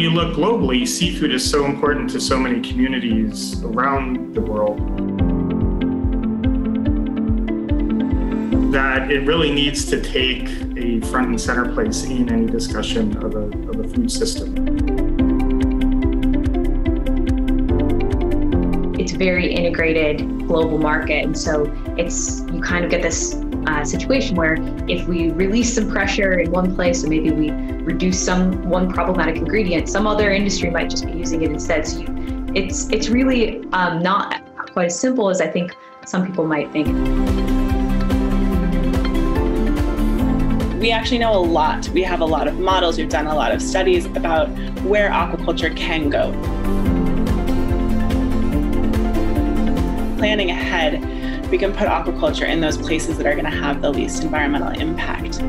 you look globally, seafood is so important to so many communities around the world that it really needs to take a front and center place in any discussion of a, of a food system. It's very integrated global market, and so it's you kind of get this uh, situation where if we release some pressure in one place, or maybe we reduce some one problematic ingredient, some other industry might just be using it instead. So you, it's it's really um, not quite as simple as I think some people might think. We actually know a lot. We have a lot of models. We've done a lot of studies about where aquaculture can go. Planning ahead, we can put aquaculture in those places that are going to have the least environmental impact.